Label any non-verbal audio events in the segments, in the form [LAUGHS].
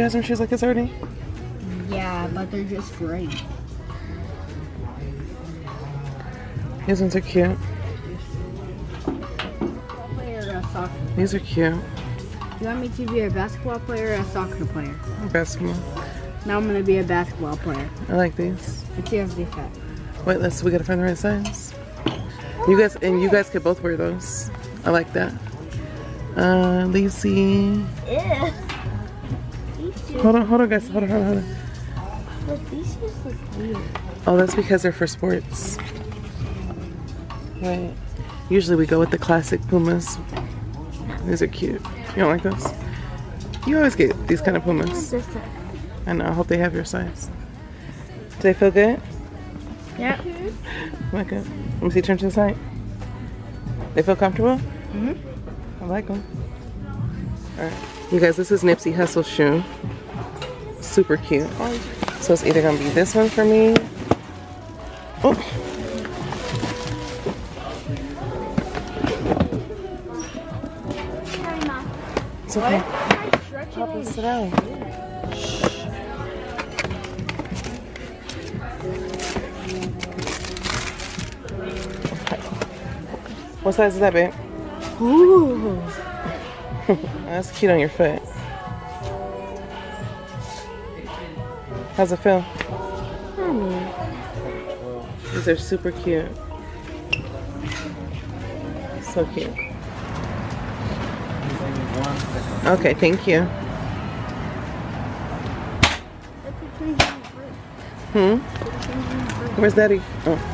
You have some shoes like this already? Yeah, but they're just great. These ones are cute. Player or a soccer? These are cute. Do you want me to be a basketball player or a soccer player? Basketball. Now I'm gonna be a basketball player. I like these. It's your defect. Wait, let's we gotta find the right size. You guys and you guys could both wear those. I like that. Uh Lacey. Yeah. Hold on, hold on guys, hold on, hold on, hold on. These just look weird. Oh, that's because they're for sports. Right. Usually we go with the classic Pumas. These are cute. You don't like those? You always get these kind of Pumas. I know, I hope they have your size. Do they feel good? Yeah. [LAUGHS] Like good. Let me see, turn to the side. They feel comfortable? Mhm. I like them. Alright. You guys, this is Nipsey Hussle's shoe. Super cute. So it's either gonna be this one for me. Oh. It's okay. Papa, sit down. What size is that, babe? Ooh. [LAUGHS] That's cute on your foot. How's it feel? These are super cute. So cute. Okay, thank you. Hmm? Where's Daddy? Oh.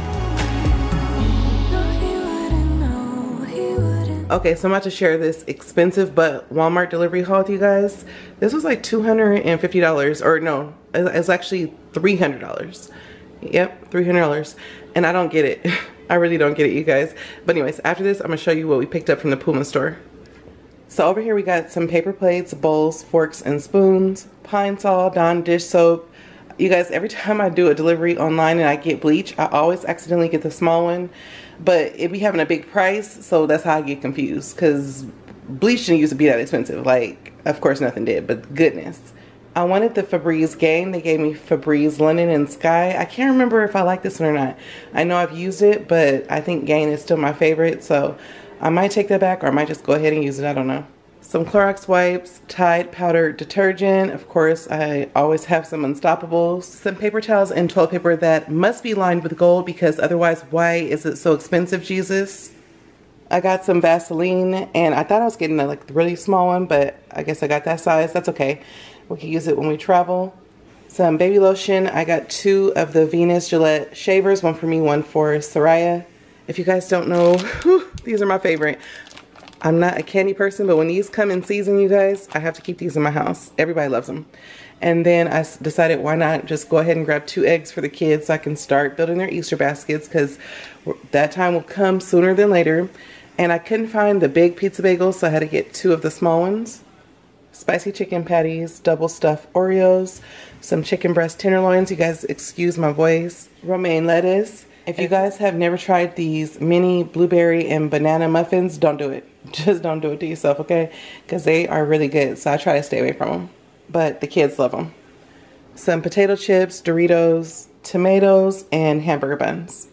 Okay, so I'm about to share this expensive but Walmart delivery haul with you guys. This was like $250, or no, it's actually $300. Yep, $300. And I don't get it. [LAUGHS] I really don't get it, you guys. But anyways, after this, I'm gonna show you what we picked up from the Puma store. So over here we got some paper plates, bowls, forks, and spoons, Pine Sol, Dawn dish soap. You guys, every [LAUGHS] time I do a delivery online and I get bleach, I always accidentally get the small one. But it be having a big price, so that's how I get confused. Because bleach didn't used to be that expensive. Like, of course nothing did, but goodness. I wanted the Febreze Gain. They gave me Febreze Linen and Sky. I can't remember if I like this one or not. I know I've used it, but I think Gain is still my favorite. So I might take that back or I might just go ahead and use it. I don't know. Some Clorox wipes, Tide powder detergent. Of course, I always have some Unstoppables. Some paper towels and toilet paper that must be lined with gold because otherwise, why is it so expensive, Jesus? I got some Vaseline and I thought I was getting a like really small one, but I guess I got that size. That's okay. We can use it when we travel. Some baby lotion. I got two of the Venus Gillette shavers, one for me, one for Soraya. If you guys don't know, [LAUGHS] these are my favorite. I'm not a candy person, but when these come in season, you guys, I have to keep these in my house. Everybody loves them. And then I decided why not just go ahead and grab two eggs for the kids so I can start building their Easter baskets because that time will come sooner than later. And I couldn't find the big pizza bagels, so I had to get two of the small ones. Spicy chicken patties, double stuffed Oreos, some chicken breast tenderloins. You guys excuse my voice. Romaine lettuce. If you guys have never tried these mini blueberry and banana muffins, don't do it. Just don't do it to yourself, okay? Because they are really good, so I try to stay away from them. But the kids love them. Some potato chips, Doritos, tomatoes, and hamburger buns.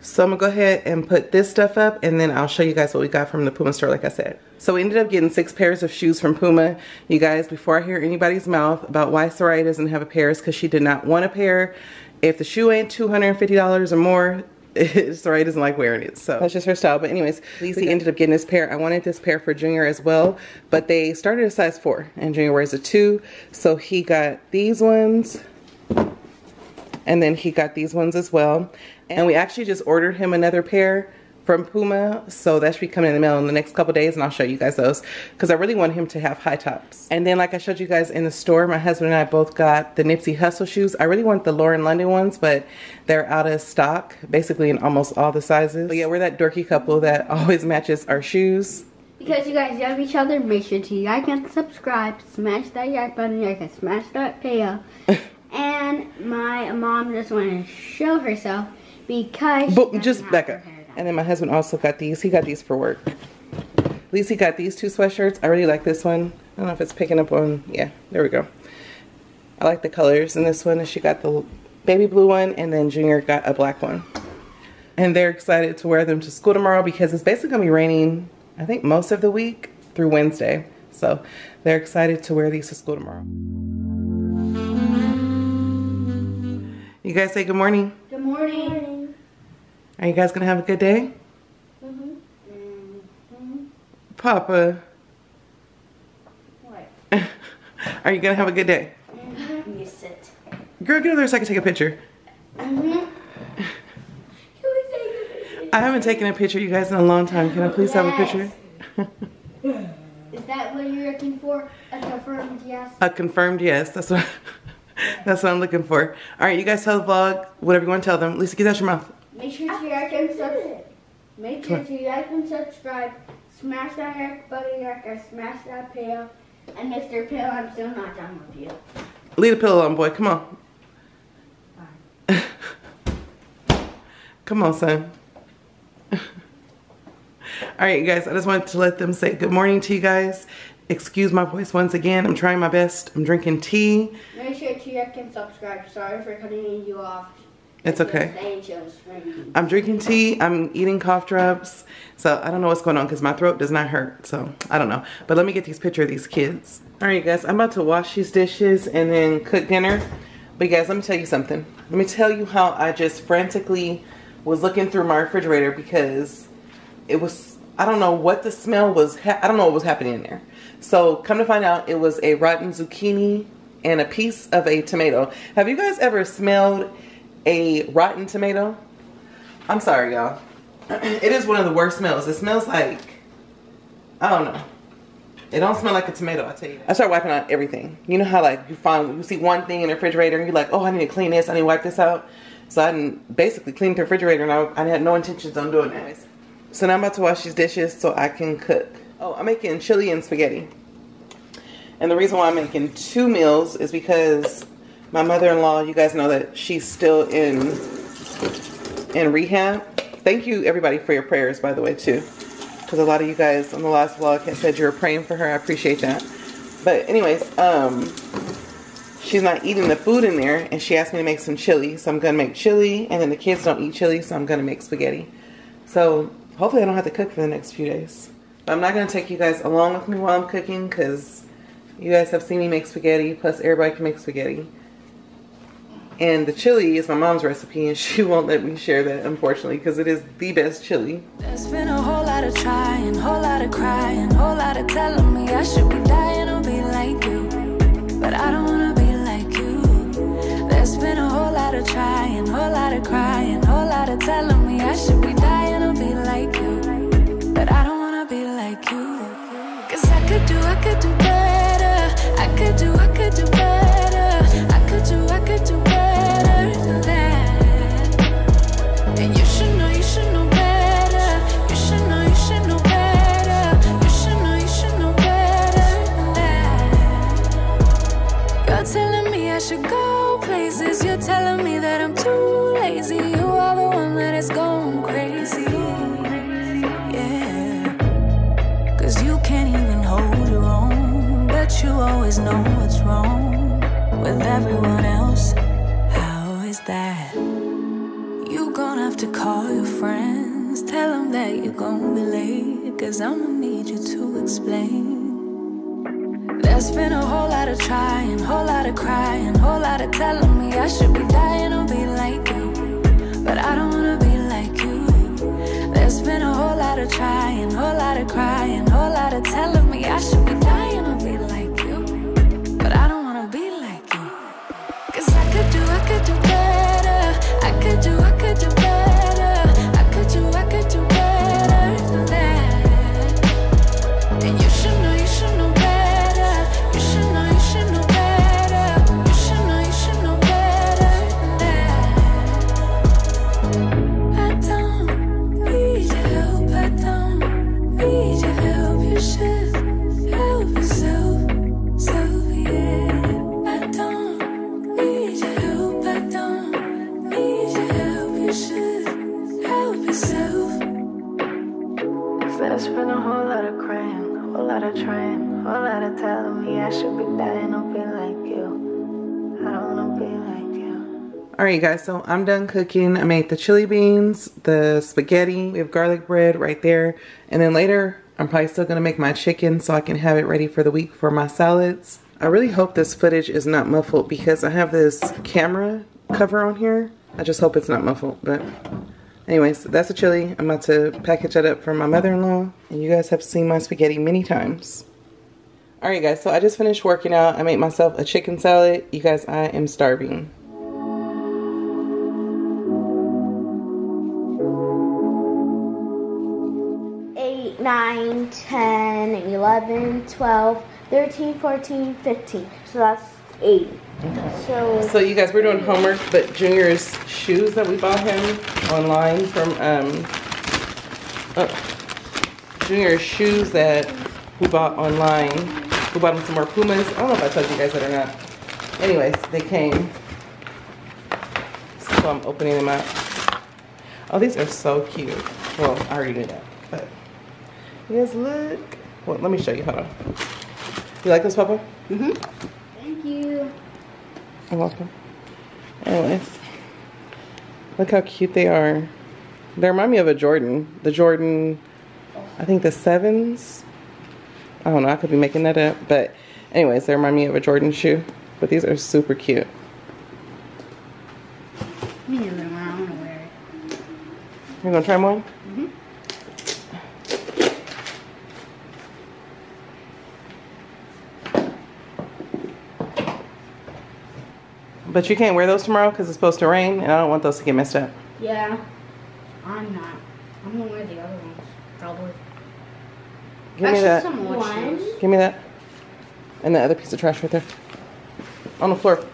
So I'm gonna go ahead and put this stuff up and then I'll show you guys what we got from the Puma store like I said. So we ended up getting six pairs of shoes from Puma. You guys, before I hear anybody's mouth about why Soraya doesn't have a pair is because she did not want a pair. If the shoe ain't $250 or more, [LAUGHS] Soraya doesn't like wearing it. So that's just her style. But anyways, Lizzie ended up getting this pair. I wanted this pair for Junior as well, but they started a size four and Junior wears a two. So he got these ones and then he got these ones as well. And we actually just ordered him another pair from Puma. So that should be coming in the mail in the next couple days and I'll show you guys those because I really want him to have high tops. And then like I showed you guys in the store, my husband and I both got the Nipsey Hussle shoes. I really want the Lauren London ones, but they're out of stock basically in almost all the sizes. But yeah, we're that dorky couple that [LAUGHS] always matches our shoes. Because you guys love each other, make sure to like and subscribe, smash that like button, like and smash that bell. [LAUGHS] and my mom just wanted to show herself because but just back up. And then my husband also got these. He got these for work. At least he got these two sweatshirts. I really like this one. I don't know if it's picking up on, yeah, there we go. I like the colors in this one. And She got the baby blue one and then Junior got a black one. And they're excited to wear them to school tomorrow because it's basically gonna be raining, I think most of the week through Wednesday. So they're excited to wear these to school tomorrow. You guys say good morning. Good morning. Are you guys gonna have a good day? Mm -hmm. Mm -hmm. Papa. What? [LAUGHS] Are you gonna have a good day? Mm -hmm. You sit. Girl, get over there so I can take a picture. Mm-hmm. I haven't taken a picture, of you guys, in a long time. Can I please have a picture? [LAUGHS] Is that what you're looking for? A confirmed yes? A confirmed yes. That's what [LAUGHS] that's what I'm looking for. All right, you guys tell the vlog whatever you want to tell them. Lisa, get out your mouth. Make sure to like and subscribe. Make sure to like and subscribe. Smash that like button like I smash that pill. And Mr. Pill, I'm still not done with you. Leave the pillow on, boy. Come on. Come on, son. All right, you guys, I just wanted to let them say good morning to you guys. Excuse my voice once again. I'm trying my best. I'm drinking tea. Make sure to like and subscribe. Sorry for cutting you off. It's okay. I'm drinking tea. I'm eating cough drops. So I don't know what's going on because my throat does not hurt. So I don't know. But let me get these picture of these kids. All right, guys. I'm about to wash these dishes and then cook dinner. But guys, let me tell you something. Let me tell you how I just frantically was looking through my refrigerator because it was, I don't know what the smell was, I don't know what was happening in there. So come to find out, it was a rotten zucchini and a piece of a tomato. Have you guys ever smelled a rotten tomato? I'm sorry, y'all. [CLEARS THROAT] It is one of the worst smells. It smells like, I don't know. It don't smell like a tomato, I tell you. I start wiping out everything. You know how like you find, you see one thing in the refrigerator and you're like, oh, I need to clean this, I need to wipe this out. So I basically cleaned the refrigerator and I, I had no intentions on doing that. So now I'm about to wash these dishes so I can cook. Oh, I'm making chili and spaghetti. And the reason why I'm making two meals is because my mother-in-law, you guys know that she's still in in rehab. Thank you everybody for your prayers, by the way, too. Because a lot of you guys on the last vlog had said you were praying for her. I appreciate that. But anyways, um, she's not eating the food in there and she asked me to make some chili. So I'm to make chili and then the kids don't eat chili so I'm to make spaghetti. So hopefully I don't have to cook for the next few days. But I'm not to take you guys along with me while I'm cooking because you guys have seen me make spaghetti plus everybody can make spaghetti. And the chili is my mom's recipe and she won't let me share that unfortunately because it is the best chili. There's been a whole lot of trying, whole lot of crying, whole lot of telling me I should be dying or be like you. But I don't wanna been a whole lot of trying, whole lot of crying, whole lot of telling me I should be dying to be like you. But I don't wanna be like you. Cause I could do, I could do better. I could do, I could do better. You. All right, guys, so I'm done cooking. I made the chili beans, the spaghetti, we have garlic bread right there. And then later, I'm probably still gonna make my chicken so I can have it ready for the week for my salads. I really hope this footage is not muffled because I have this camera cover on here. I just hope it's not muffled, but anyways, that's a chili. I'm about to package that up for my mother-in-law. And you guys have seen my spaghetti many times. All right, guys, so I just finished working out. I made myself a chicken salad. You guys, I am starving. Eight, nine, 10, 11, 12, 13, 14, 15. So that's 8. So, So you guys, we're doing homework, but Junior's shoes that we bought him online from um uh, Junior's shoes that we bought online. We bought him some more Pumas. I don't know if I told you guys that or not. Anyways, they came. So I'm opening them up. Oh, these are so cute. Well, I already knew that, but you guys look. Well, let me show you. Hold on. You like this, Papa? Mm-hmm. Thank you. You're welcome. Anyways, look how cute they are. They remind me of a Jordan. The Jordan, I think the sevens. I don't know. I could be making that up, but anyways, they remind me of a Jordan shoe. But these are super cute. Me neither, I want to wear it. You gonna try one? But you can't wear those tomorrow because it's supposed to rain, and I don't want those to get messed up. Yeah, I'm not. I'm gonna wear the other ones, probably. Give me that. some more. Give me that. And the other piece of trash right there. On the floor.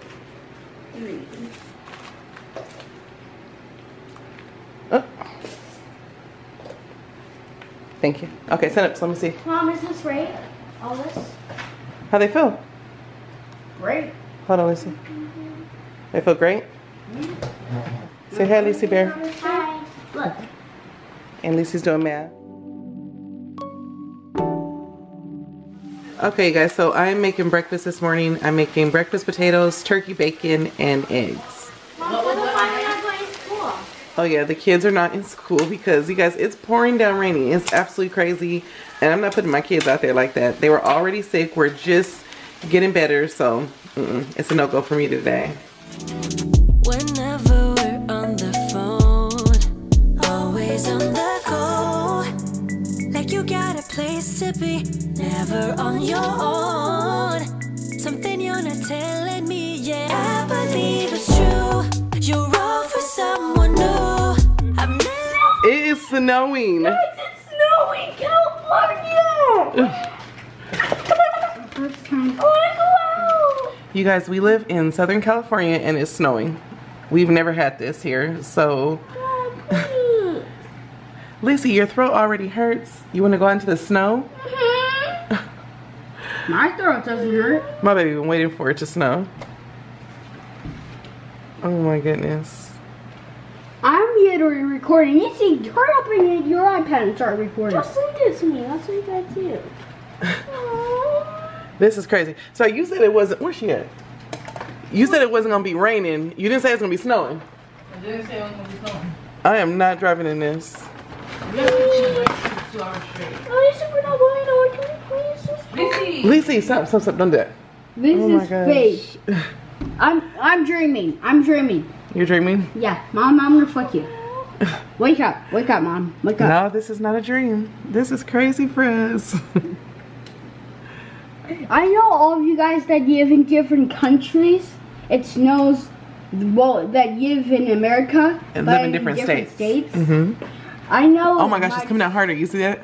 Oh. Thank you. Okay, send it. So let me see. Mom, is this right? All this? How they feel? Great. Hold on, Lucy. They feel great? Say hi, Lucy Bear. Hi. Look. And Lucy's doing math. Okay, guys, so I'm making breakfast this morning. I'm making breakfast potatoes, turkey bacon, and eggs. Mom, what if I'm not going to school? Oh yeah, the kids are not in school because you guys, it's pouring down raining. It's absolutely crazy. And I'm not putting my kids out there like that. They were already sick. We're just getting better. So mm-mm, it's a no-go for me today. Whenever we're on the phone, always on the go. Like you got a place to be, never on your own. Something you're not telling me, yeah. I believe it's true. You're wrong for someone new. Never. It is snowing. It's snowing California! First time. Oh, You guys, we live in Southern California and it's snowing. We've never had this here. So, [LAUGHS] wow. Lacey, your throat already hurts. You want to go into the snow? Mm-hmm. [LAUGHS] My throat doesn't hurt. My baby been waiting for it to snow. Oh my goodness. I'm literally recording. You see, turn up in your iPad and start recording. Just send it to me. That's what you [LAUGHS] gotta do. This is crazy. So you said it wasn't. Where's she at? You said it wasn't gonna be raining. You didn't say it's gonna be snowing. I didn't say it was gonna be snowing. I am not driving in this. We have to keep like two hours straight. Oh, this is for not going on. Can we please just Lizzie! Stop, stop, stop, don't do that. This Oh is gosh. fake. I'm I'm dreaming. I'm dreaming. You're dreaming? Yeah, mom, I'm gonna fuck you. Wake up, wake up, mom, wake up. No, this is not a dream. This is crazy for us. [LAUGHS] I know all of you guys that live in different countries. It snows, well, that live in America And live in different states. mm-hmm I know. Oh my gosh, it's coming out harder. You see that?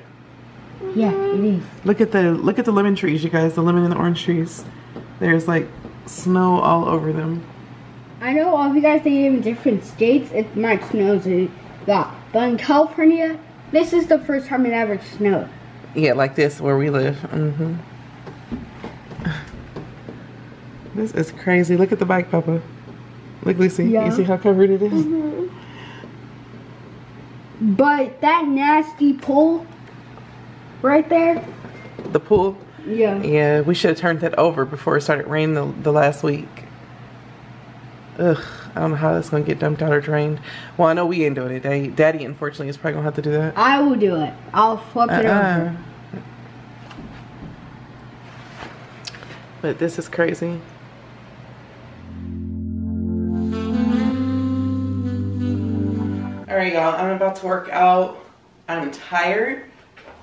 Yeah, it is. Look at the look at the lemon trees, you guys. The lemon and the orange trees. There's like snow all over them. I know all of you guys that live in different states. It might snow a lot, but in California, this is the first time it ever snowed. Yeah, like this where we live. hmm This is crazy. Look at the bike, Papa. Look, Lucy. Yeah. You see how covered it is? Mm-hmm. But that nasty pool right there, The pool. Yeah. Yeah, we should have turned that over before it started raining the, the last week. Ugh, I don't know how that's gonna get dumped out or drained. Well, I know we ain't doing it. Daddy, Daddy unfortunately, is probably gonna have to do that. I will do it. I'll flip it Uh-uh. over. But this is crazy. Right, y'all, I'm about to work out. I'm tired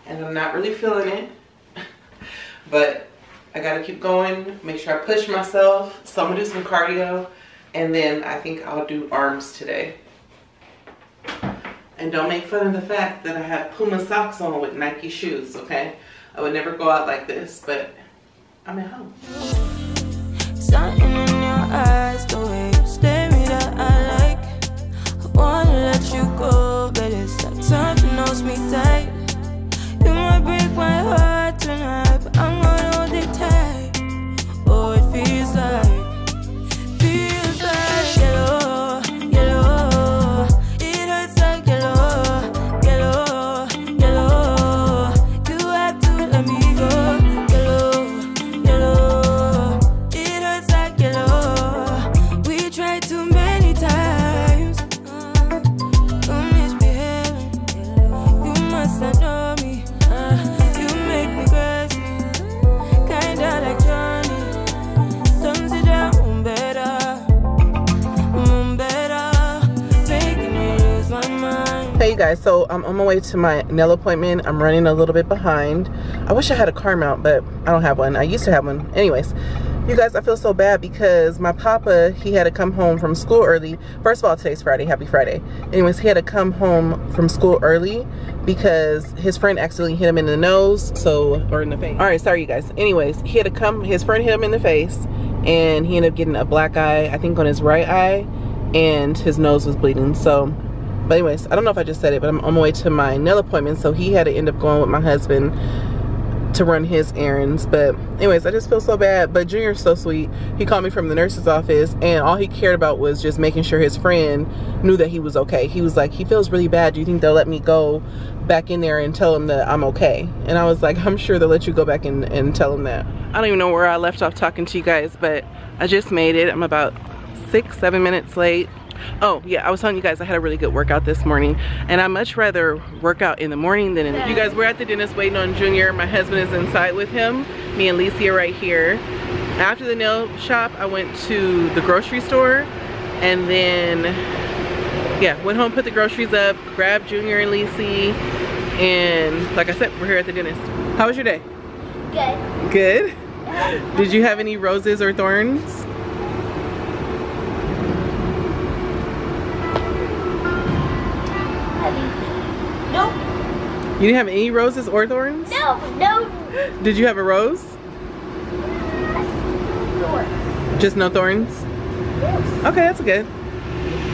and I'm not really feeling it. [LAUGHS] but I gotta keep going, make sure I push myself. So I'm gonna do some cardio and then I think I'll do arms today. And don't make fun of the fact that I have Puma socks on with Nike shoes, okay? I would never go out like this, but I'm at home. Something knows me tight. You might break my heart way to my nail appointment. I'm running a little bit behind. I wish I had a car mount, but I don't have one. I used to have one. Anyways, you guys, I feel so bad because my papa, he had to come home from school early. First of all, today's Friday. Happy Friday. Anyways, he had to come home from school early because his friend accidentally hit him in the nose, so, or in the face. All right, sorry you guys. Anyways, he had to come, his friend hit him in the face and he ended up getting a black eye, I think on his right eye, and his nose was bleeding. So, but anyways, I don't know if I just said it, but I'm on my way to my nail appointment. So he had to end up going with my husband to run his errands. But anyways, I just feel so bad. But Junior's so sweet. He called me from the nurse's office and all he cared about was just making sure his friend knew that he was okay. He was like, he feels really bad. Do you think they'll let me go back in there and tell him that I'm okay? And I was like, I'm sure they'll let you go back and, and tell him that. I don't even know where I left off talking to you guys, but I just made it. I'm about six, seven minutes late. Oh yeah, I was telling you guys I had a really good workout this morning and I much rather work out in the morning than in the You guys, we're at the dentist waiting on Junior. My husband is inside with him. Me and Lisa are right here. After the nail shop, I went to the grocery store and then yeah, went home, put the groceries up, grabbed Junior and Lisi and like I said, we're here at the dentist. How was your day? Good. Good. Did you have any roses or thorns? You didn't have any roses or thorns? No. No. Did you have a rose? Doors. Just no thorns? Yes. Okay, that's good.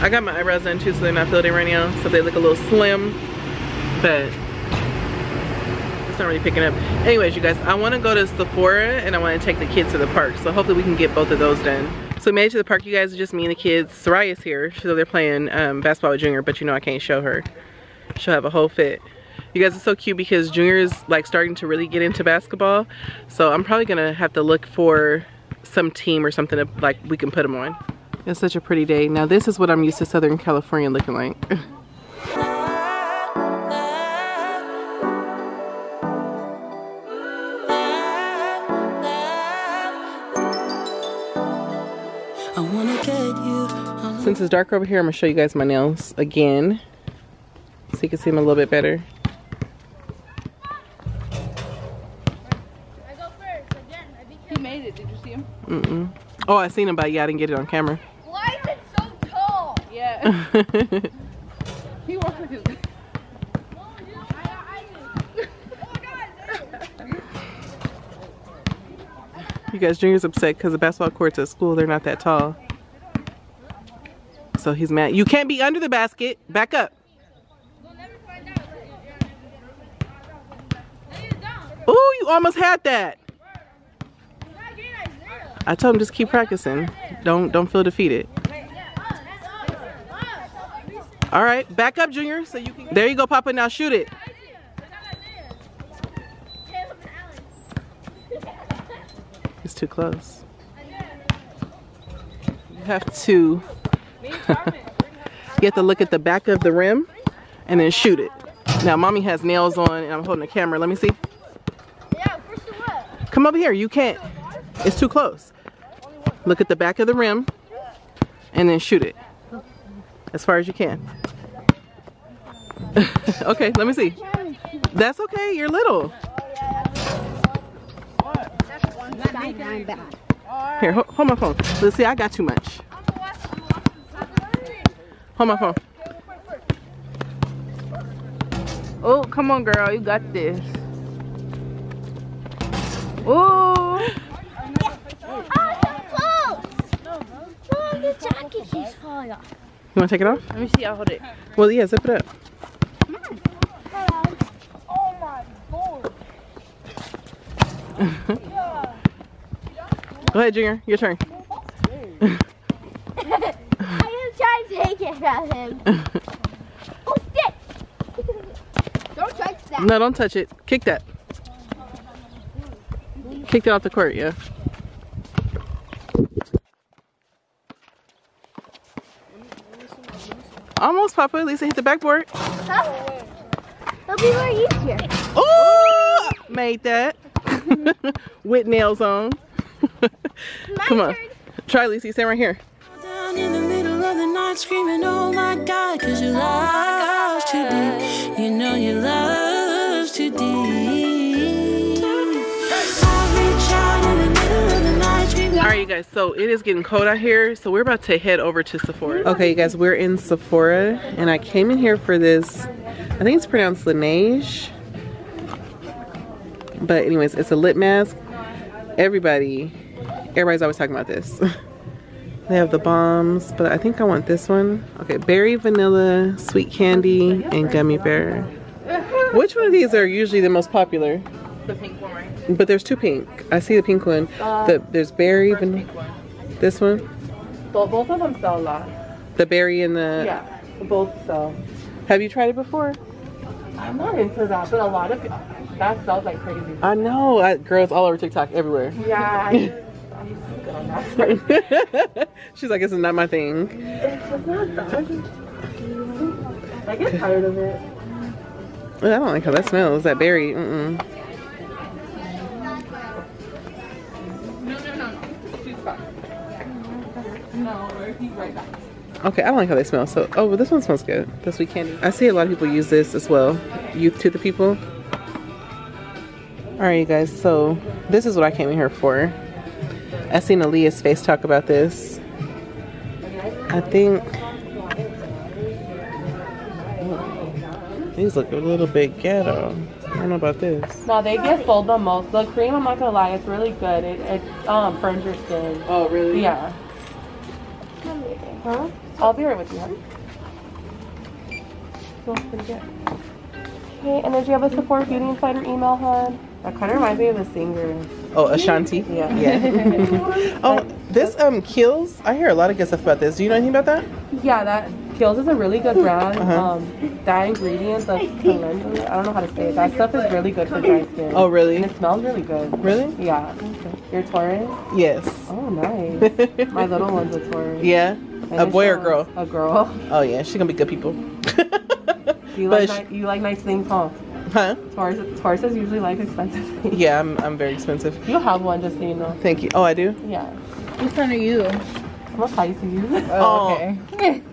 I got my eyebrows done too, so they're not filled in right now, so they look a little slim, but it's not really picking up. Anyways, you guys, I want to go to Sephora and I want to take the kids to the park, so hopefully we can get both of those done. So we made it to the park, you guys, it's just me and the kids. Soraya's here, so they're playing um, basketball with Junior, but you know I can't show her. She'll have a whole fit. You guys, it's so cute because Junior is like starting to really get into basketball, so I'm probably gonna have to look for some team or something to like we can put him on. It's such a pretty day. Now this is what I'm used to Southern California looking like. [LAUGHS] Since it's dark over here, I'm gonna show you guys my nails again. So you can see them a little bit better. Mm-mm. Oh, I seen him, but yeah, I didn't get it on camera. Why is it so tall? Yeah. [LAUGHS] he walked like his. Oh, guys! You guys, Junior's upset because the basketball courts at school, they're not that tall. So he's mad. You can't be under the basket. Back up. Oh, you almost had that. I told him just keep practicing. Don't don't feel defeated. All right, back up, Junior. So you can. There you go, Papa. Now shoot it. It's too close. You have to you have to look at the back of the rim and then shoot it. Now mommy has nails on and I'm holding the camera. Let me see. Yeah, first of what? Come over here. You can't. It's too close. Look at the back of the rim and then shoot it as far as you can. [LAUGHS] okay, let me see. That's okay. You're little. Here, hold, my phone. Let's see. I got too much. Hold my phone. Oh, come on, girl. You got this. Oh, so close! The jacket keeps falling off. You want to take it off? let me see. I'll hold it. Well, yeah. Zip it up. Oh my lord. Go ahead, Junior. Your turn. I am trying to take it from him. Oh, stick! Don't touch that. No, don't touch it. Kick that. Kick that off the court, yeah. Almost, Papa. At least it hit the backboard. Huh? [LAUGHS] It'll be more easier. Oh, made that. [LAUGHS] With nails on. [LAUGHS] Come on. turn. Try, Lisa. Stand right here. Down in the middle of the night screaming, oh my God, cause your love's too deep. You know your love's you guys. So it is getting cold out here, so we're about to head over to Sephora. Okay, you guys, we're in Sephora, and I came in here for this. I think it's pronounced Laneige, but anyways, it's a lip mask. Everybody, everybody's always talking about this. [LAUGHS] they have the bombs, but I think I want this one. Okay, berry, vanilla, sweet candy, and gummy bear. Which one of these are usually the most popular? The pink one, right? But there's two pink. I see the pink one. Uh, the there's berry. Pink one. This one, Both, both of them sell a lot. the berry and the. Yeah, both sell. Have you tried it before? I'm not into that, but a lot of that sells like crazy. I know. I, girls all over TikTok everywhere. Yeah, I, [LAUGHS] I'm good on that. [LAUGHS] [LAUGHS] She's like, this is not my thing. It's not bad. I get tired of it. I don't like how that smells. That berry. Mm-mm. No, No, he's right back. Okay, I don't like how they smell. So, oh, well, this one smells good. This sweet candy. I see a lot of people use this as well. Youth to the people. All right, you guys. So this is what I came in here for. I seen Aaliyah's face talk about this. I think these look a little bit ghetto. I don't know about this. No, they get sold the most. The cream, I'm not gonna lie, it's really good. It, it um burns your skin. Oh, really? Yeah. Huh? I'll be right with you, honey. Smells pretty good. Okay, and then do you have a support Beauty Insider email, hon? That kind of reminds me of the singer. Oh, Ashanti. Yeah. Yeah. [LAUGHS] oh, this um Kiehl's. I hear a lot of good stuff about this. Do you know anything about that? Yeah, that Kiehl's is a really good brand. Uh-huh. Um, that ingredient, the calendula, I don't know how to say it. That stuff is really good for dry skin. Oh, really? And it smells really good. Really? Yeah. Your Taurus? Yes. Oh, nice. My little one's a Taurus. Yeah. And A boy or girl? A girl. Oh yeah, she's gonna be good people. [LAUGHS] You But like, ni- you like nice things, huh? huh? Taurus, Tauruses usually like expensive [LAUGHS] things. Yeah, I'm I'm very expensive. You have one, just so you know. Thank you. Oh, I do. Yeah. Which one are you? I'm a Pisces. Oh. [LAUGHS] okay.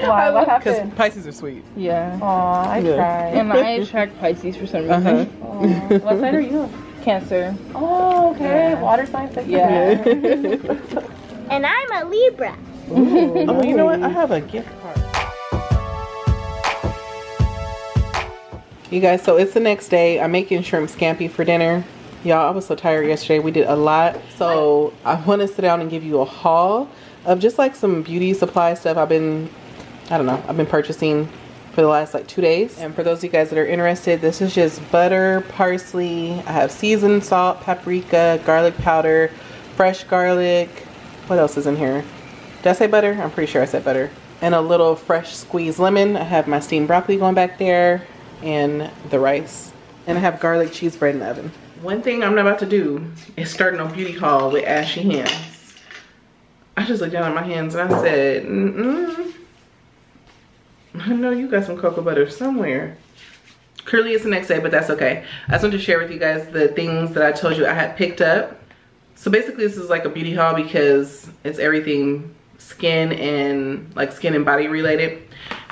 Why? What happened? Because? Pisces are sweet. Yeah. Aw, I Yeah. tried. And I attract Pisces for some reason. Uh-huh. Aw, what sign are you? Cancer. Oh, okay. Yeah. Water sign. six Yeah. And I'm a Libra. Oh, you know what? I have a gift card. You guys, so it's the next day. I'm making shrimp scampi for dinner. Y'all, I was so tired yesterday. We did a lot. So I want to sit down and give you a haul of just like some beauty supply stuff I've been, I don't know, I've been purchasing for the last like two days. And for those of you guys that are interested, this is just butter, parsley. I have seasoned salt, paprika, garlic powder, fresh garlic. What else is in here? Did I say butter? I'm pretty sure I said butter. And a little fresh squeezed lemon. I have my steamed broccoli going back there and the rice. And I have garlic cheese bread in the oven. one thing I'm not about to do is start no beauty haul with ashy hands. I just looked down at my hands and I said, mm-mm. I know you got some cocoa butter somewhere. Clearly it's the next day, but that's okay. I just want to share with you guys the things that I told you I had picked up. So basically this is like a beauty haul because it's everything skin and like skin and body related.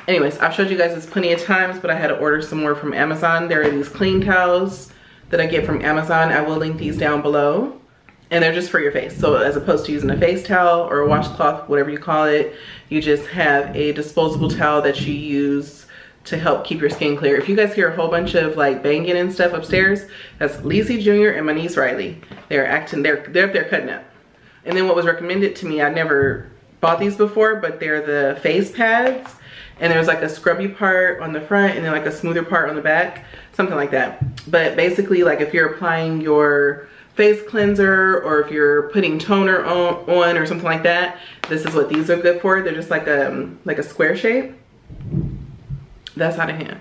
Anyways, I've showed you guys this plenty of times, but I had to order some more from Amazon. There are these clean towels that I get from Amazon. I will link these down below. And they're just for your face. So as opposed to using a face towel or a washcloth, whatever you call it, you just have a disposable towel that you use to help keep your skin clear. If you guys hear a whole bunch of like banging and stuff upstairs, that's Lisi Jr. and my niece Riley. They're acting, they're, they're up there cutting up. And then what was recommended to me, I never bought these before, but they're the face pads. And there's like a scrubby part on the front and then like a smoother part on the back, something like that. But basically like if you're applying your face cleanser or if you're putting toner on, on or something like that, this is what these are good for. They're just like a, um, like a square shape. That's out of hand.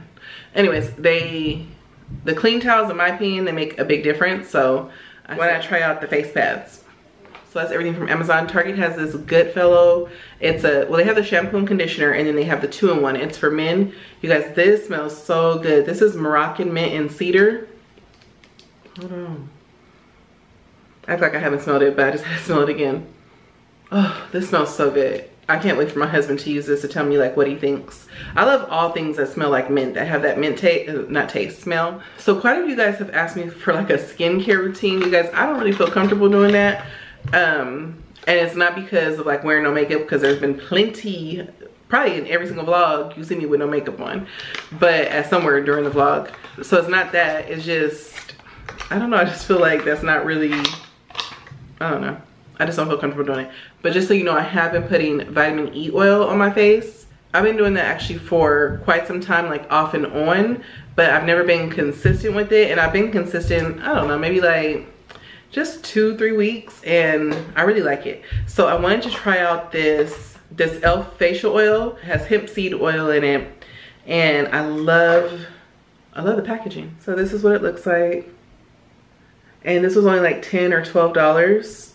Anyways, they, the clean towels in my opinion, they make a big difference. So I why not try out the face pads? So that's everything from Amazon. Target has this Goodfellow. It's a, well, they have the shampoo and conditioner and then they have the two-in-one. It's for men. You guys, this smells so good. This is Moroccan mint and cedar. Hold on. I act like I haven't smelled it, but I just [LAUGHS] had to smell it again. Oh, this smells so good. I can't wait for my husband to use this to tell me like what he thinks. I love all things that smell like mint, that have that mint taste, uh, not taste, smell. So quite a few guys have asked me for like a skincare routine. You guys, I don't really feel comfortable doing that um and it's not because of like wearing no makeup because there's been plenty probably in every single vlog you see me with no makeup on but at somewhere during the vlog. So it's not that it's just i don't know i just feel like that's not really i don't know. I just don't feel comfortable doing it. But just so you know i have been putting vitamin e oil on my face. I've been doing that actually for quite some time like off and on but i've never been consistent with it. And i've been consistent i don't know maybe like just two, three weeks and I really like it. So I wanted to try out this, this e.l.f. facial oil. It has hemp seed oil in it and I love, I love the packaging. So this is what it looks like. And this was only like 10 or $12.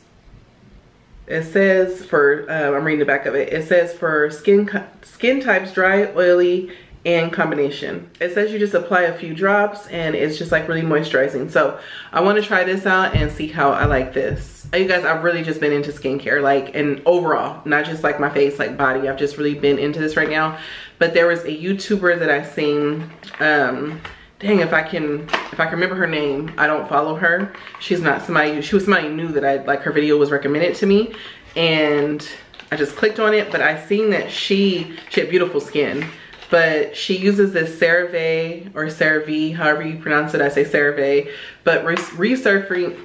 It says for, uh, I'm reading the back of it. It says for skin, skin types, dry, oily, and combination. It says you just apply a few drops and it's just like really moisturizing. So I want to try this out and see how I like this. You guys, I've really just been into skincare like and overall, not just like my face, like body. I've just really been into this right now. But there was a YouTuber that I seen, um, dang if I can if I can remember her name I don't follow her she's not somebody she was somebody new that I like her video was recommended to me and I just clicked on it but I seen that she she had beautiful skin but she uses this CeraVe or CeraVe, however you pronounce it, I say CeraVe, but resurfacing,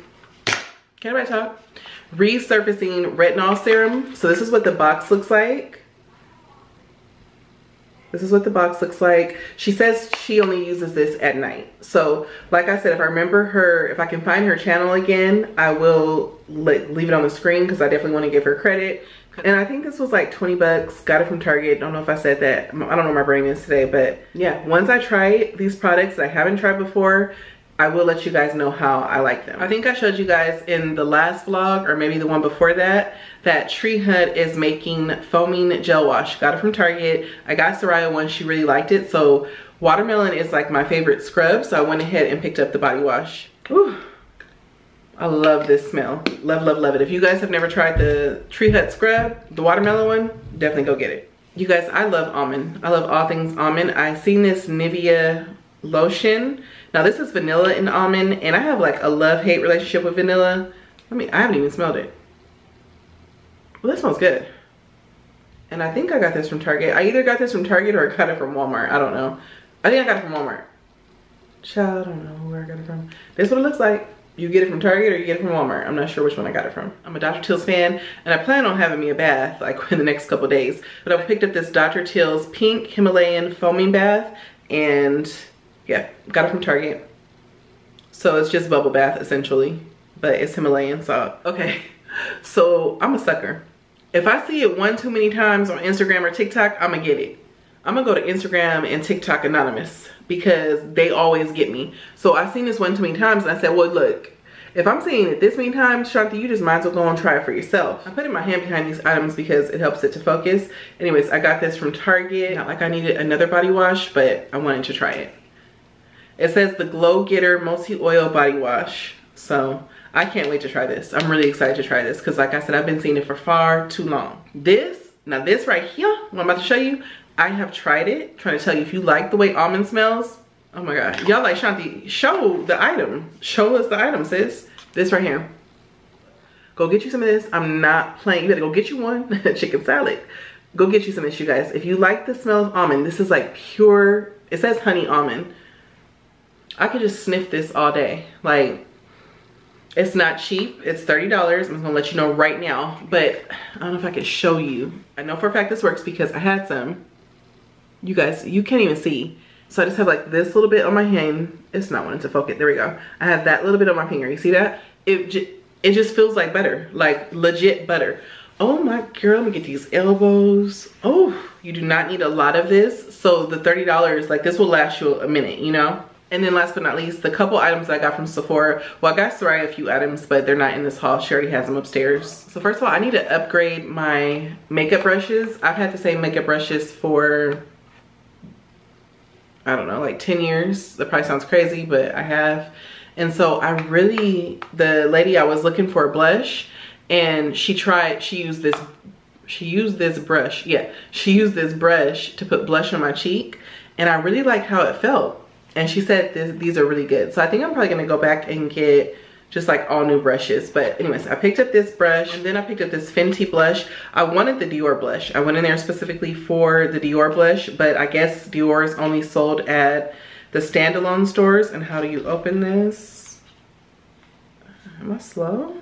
can I talk? Resurfacing retinol serum. So this is what the box looks like. This is what the box looks like. She says she only uses this at night. So like I said, if I remember her, if I can find her channel again, I will leave it on the screen because I definitely want to give her credit. And I think this was like 20 bucks. Got it from Target. Don't know if I said that. I don't know my brain is today. But yeah, once I try these products that I haven't tried before, I will let you guys know how I like them. I think I showed you guys in the last vlog or maybe the one before that that Tree Hut is making foaming gel wash. Got it from Target. I got Soraya one. She really liked it. So watermelon is like my favorite scrub. So I went ahead and picked up the body wash. Ooh. I love this smell. Love, love, love it. If you guys have never tried the Tree Hut scrub, the watermelon one, definitely go get it. You guys, I love almond. I love all things almond. I seen this Nivea lotion now this is vanilla and almond and I have like a love-hate relationship with vanilla. I mean, I haven't even smelled it. Well, that smells good. And I think I got this from Target. I either got this from Target or I got it from Walmart. I don't know. I think I got it from Walmart. Child, I don't know where I got it from. This is what it looks like. You get it from Target or you get it from Walmart. I'm not sure which one I got it from. I'm a Dr. Teal's fan and I plan on having me a bath like [LAUGHS] in the next couple days. But I picked up this Dr. Teal's pink Himalayan foaming bath and yeah, got it from Target. So it's just bubble bath essentially, but it's Himalayan salt. Okay, [LAUGHS] so I'm a sucker. If I see it one too many times on Instagram or TikTok, I'm gonna get it. I'm gonna go to Instagram and TikTok anonymous because they always get me. So I've seen this one too many times and I said, well, look, if I'm seeing it this many times, Shanthi, you just might as well go and try it for yourself. I'm putting my hand behind these items because it helps it to focus. Anyways, I got this from Target. Not like I needed another body wash, but I wanted to try it. It says the Glow Getter Multi-Oil Body Wash. So I can't wait to try this. I'm really excited to try this because like I said, I've been seeing it for far too long. This, now this right here, what I'm about to show you, I have tried it. trying to tell you if you like the way almond smells, Oh my god. Y'all like Shanthi, show the item. Show us the item, sis. This right here. Go get you some of this. I'm not playing. You better go get you one. [LAUGHS] Chicken salad. Go get you some of this, you guys. If you like the smell of almond, this is like pure, it says honey almond. I could just sniff this all day. Like, it's not cheap. It's $30. I'm gonna let you know right now. But I don't know if I can show you. I know for a fact this works because I had some. You guys, you can't even see so I just have like this little bit on my hand. It's not wanting to focus. There we go. I have that little bit on my finger. You see that? It, it just feels like butter, like legit butter. Oh my girl, let me get these elbows. Oh, you do not need a lot of this. So the $30, like this will last you a minute, you know? And then last but not least, the couple items I got from Sephora. Well, I got Soraya a few items, but they're not in this haul. She already has them upstairs. So first of all, I need to upgrade my makeup brushes. I've had the same makeup brushes for I don't know, like 10 years. The price sounds crazy, but I have. And so I really, the lady I was looking for a blush and she tried, she used this, she used this brush. Yeah, she used this brush to put blush on my cheek and I really like how it felt. And she said this, these are really good. So I think I'm probably gonna go back and get just like all new brushes. But anyways, I picked up this brush and then I picked up this Fenty blush. I wanted the Dior blush. I went in there specifically for the Dior blush, but I guess Dior is only sold at the standalone stores. And how do you open this? Am I slow?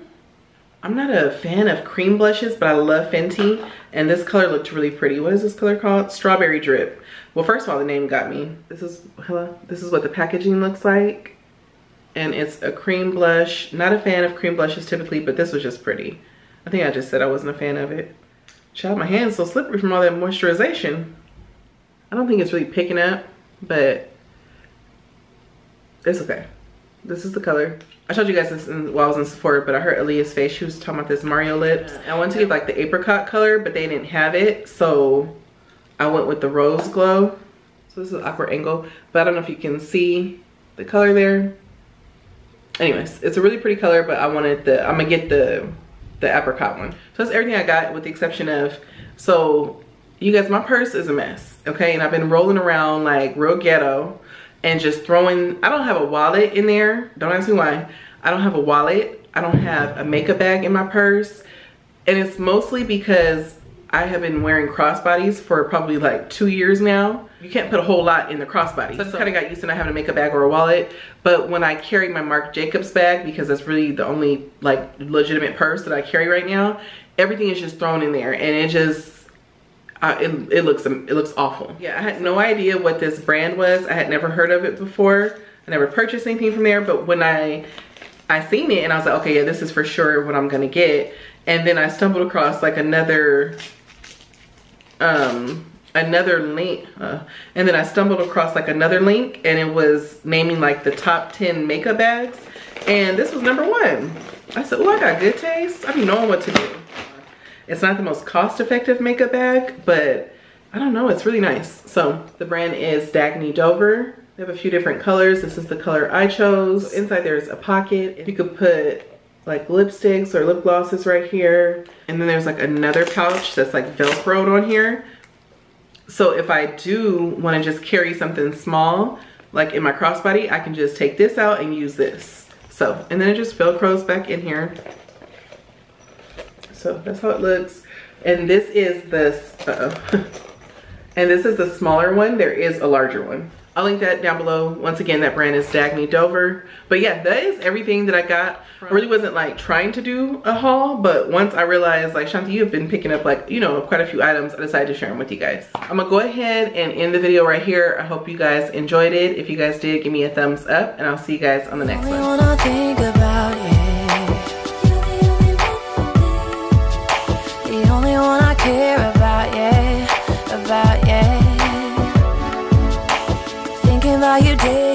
I'm not a fan of cream blushes, but I love Fenty. And this color looked really pretty. What is this color called? Strawberry Drip. Well, first of all, the name got me. This is, hello? This is what the packaging looks like and it's a cream blush. Not a fan of cream blushes typically, but this was just pretty. I think I just said I wasn't a fan of it. Child, my hand's so slippery from all that moisturization. I don't think it's really picking up, but it's okay. This is the color. I showed you guys this in, while I was in Sephora, but I heard Aaliyah's face. She was talking about this Mario lips. I wanted to get like the apricot color, but they didn't have it. So I went with the rose glow. So this is an awkward angle, but I don't know if you can see the color there. Anyways it's a really pretty color but i wanted the i'm gonna get the the apricot one. So that's everything i got with the exception of so you guys my purse is a mess okay? And i've been rolling around like real ghetto and just throwing i don't have a wallet in there don't ask me why. I don't have a wallet i don't have a makeup bag in my purse and it's mostly because I have been wearing crossbodies for probably like two years now. You can't put a whole lot in the crossbody. So I just kind of got used to not having a makeup bag or a wallet. But when I carry my Marc Jacobs bag, because that's really the only like legitimate purse that I carry right now, everything is just thrown in there and it just, uh, it, it looks it looks awful. Yeah, I had no idea what this brand was. I had never heard of it before. I never purchased anything from there, but when I I seen it and I was like, okay, yeah, this is for sure what I'm gonna get. And then I stumbled across like another um another link uh, and then I stumbled across like another link and it was naming like the top 10 makeup bags and this was number one. I said oh I got good taste. I be knowing what to do. It's not the most cost-effective makeup bag but I don't know it's really nice. So the brand is Dagne Dover. They have a few different colors. This is the color I chose. Inside there's a pocket. You could put like lipsticks or lip glosses right here. And then there's like another pouch that's like Velcroed on here. So if I do want to just carry something small, like in my crossbody, I can just take this out and use this. So, and then it just Velcros back in here. So that's how it looks. And this is this, uh -oh. [LAUGHS] and this is the smaller one. There is a larger one. I'll link that down below. Once again, that brand is Dagne Dover. But yeah, that is everything that I got. I really wasn't like trying to do a haul, but once I realized like Shanthi, you've been picking up like, you know, quite a few items, I decided to share them with you guys. I'm gonna go ahead and end the video right here. I hope you guys enjoyed it. If you guys did, give me a thumbs up and I'll see you guys on the next one. About you day